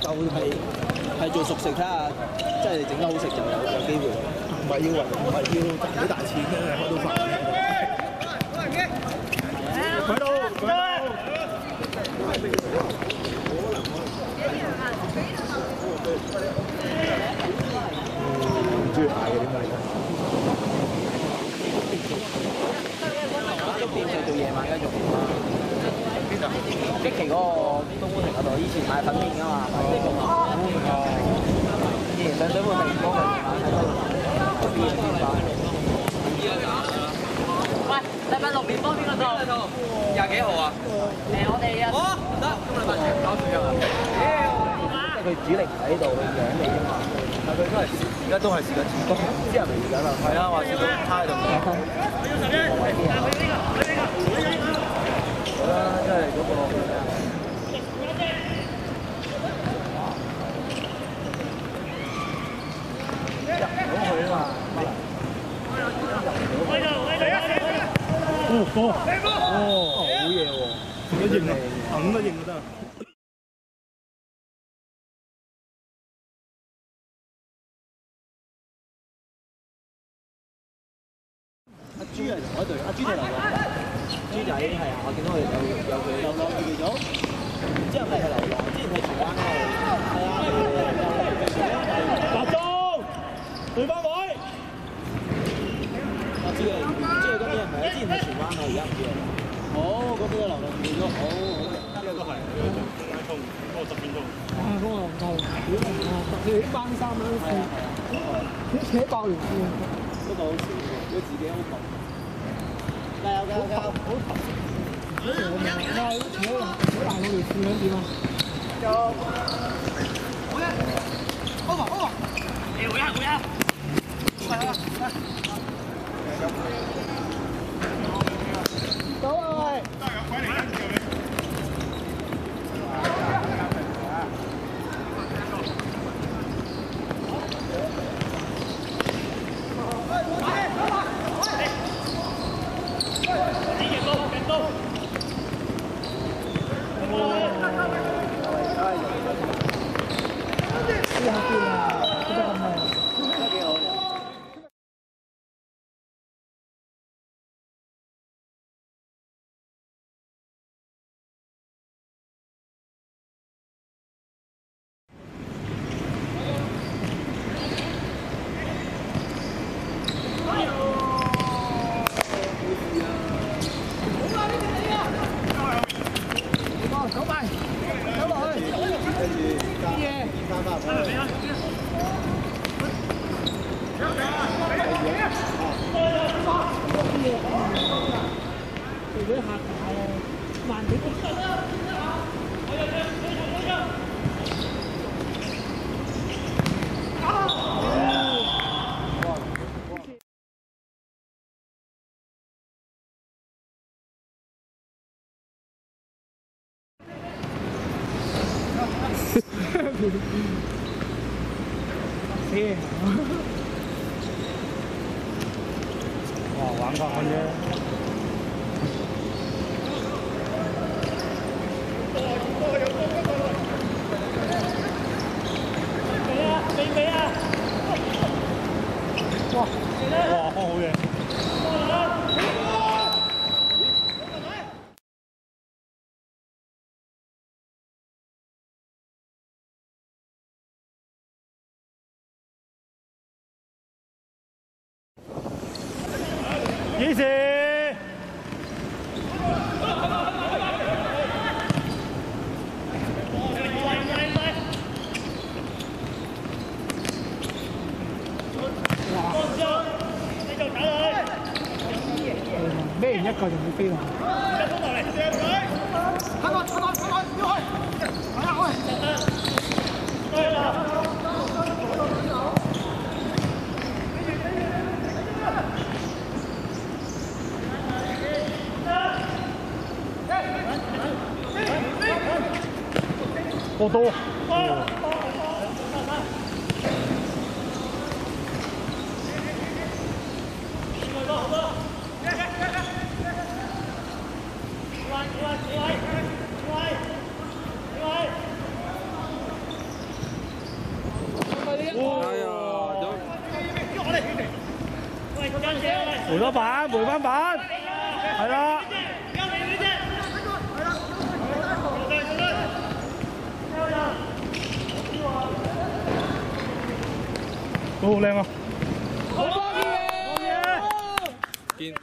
就係係做熟食，睇下即係整得好食就有有機會。唔係要唔係要賺幾大錢嘅，開到飯。喺度，喺度。唔中意嗌嘅點解？粥店就做夜晚嘅肉。即期嗰個東莞城嗰度，以前賣粉麵㗎嘛，賣呢個嘛。以前上水埗城嗰個夜晚喺嗰度賣，邊嘢邊擺。喂，禮拜六面波邊個做？廿幾號啊？我哋啊，唔得，今個禮拜全搞住啊！即係佢主力喺度，佢養你啫嘛。但佢都係而家都係試緊錢，之後咪而家啦。係啊，話試到差喺度。好啦，即係嗰個。入到去啊嘛，哦，哦，哦，好嘢喎！都認啦，肯都認就得。阿朱係同一隊，阿朱係流浪，朱仔係啊，我見到佢有有佢流浪預備咗，之後係係流浪，之前係荃灣嗰度，係啊，集中，對翻位。我知嘅，知佢今年係咪啊？之前係荃灣啊，而家唔知啊。好，嗰邊嘅流浪預備咗，好好嘅。呢個都係，拉通嗰個十分鐘。啊，嗰個唔夠，屌你啊！你啲班衫啊，你扯爆條褲，不過好少，佢自己好窮。加油加油加油！好啊，扯爛扯爛我條褲咁點啊？走啊喂！呢下邊啊，做得咁靚。哦，走埋，走落去，啲嘢。佢嗰啲客大啊，萬幾個。先。哇，玩法嘅啫。Easy. Bene, ecco, mi rồi 呀，都回多板，回翻板，係啦。好靚啊！見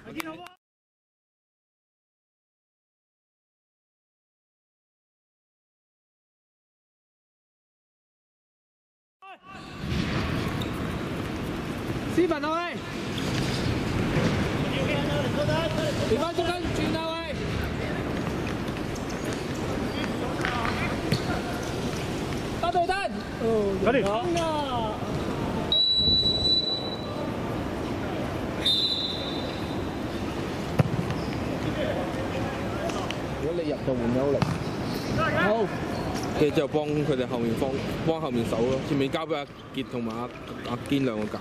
斯文啊喂！調翻中間轉啊喂！打對單，哦，有點啊！如果你入就換咗力，好，跟住之後幫佢哋後面幫幫後面手咯，前面交俾阿傑同埋阿阿堅兩個搞。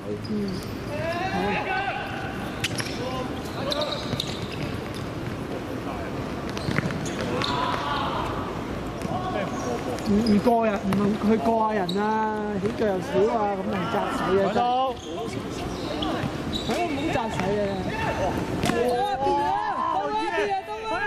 唔唔過人，唔去過下人啊，起腳又少啊，咁咪扎死啊！唔好扎死啊！到啊邊啊！到啊邊啊！到啊！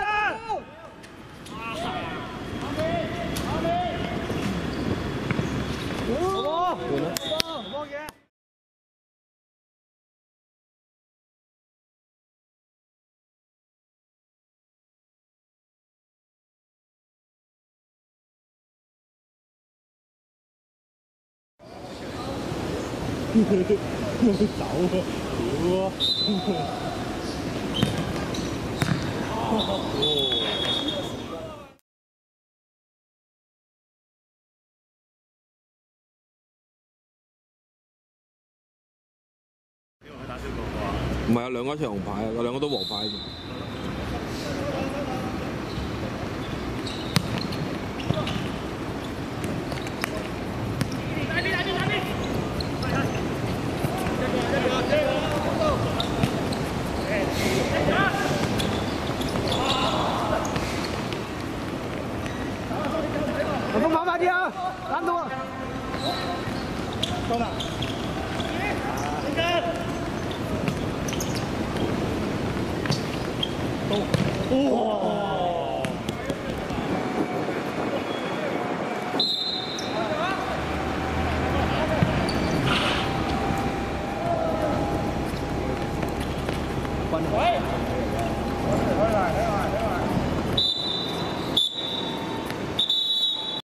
唔係啊，兩個一齊紅牌啊，兩個都黃牌。林峰跑快啲啊！攬到啊！走啦！